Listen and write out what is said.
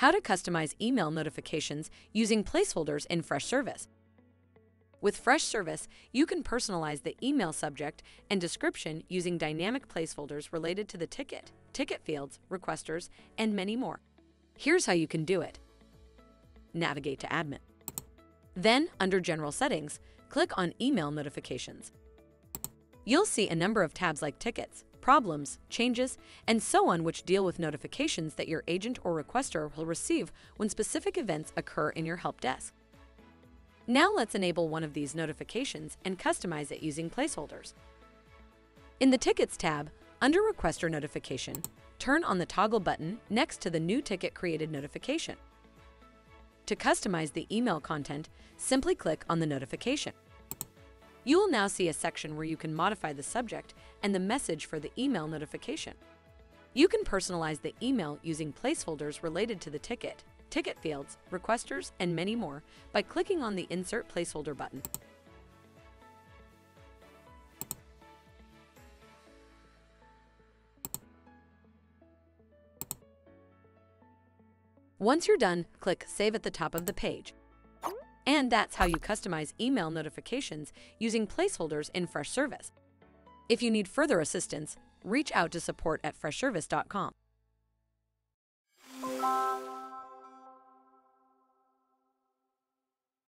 How to customize email notifications using placeholders in Freshservice. With Freshservice, you can personalize the email subject and description using dynamic placeholders related to the ticket, ticket fields, requesters, and many more. Here's how you can do it. Navigate to Admin. Then, under General Settings, click on Email Notifications. You'll see a number of tabs like Tickets, Problems, Changes, and so on which deal with notifications that your agent or requester will receive when specific events occur in your help desk. Now let's enable one of these notifications and customize it using placeholders. In the Tickets tab, under Requester Notification, turn on the toggle button next to the new ticket created notification. To customize the email content, simply click on the notification. You will now see a section where you can modify the subject and the message for the email notification. You can personalize the email using placeholders related to the ticket, ticket fields, requesters, and many more by clicking on the Insert Placeholder button. Once you're done, click Save at the top of the page. And that's how you customize email notifications using placeholders in Freshservice. If you need further assistance, reach out to support at freshservice.com.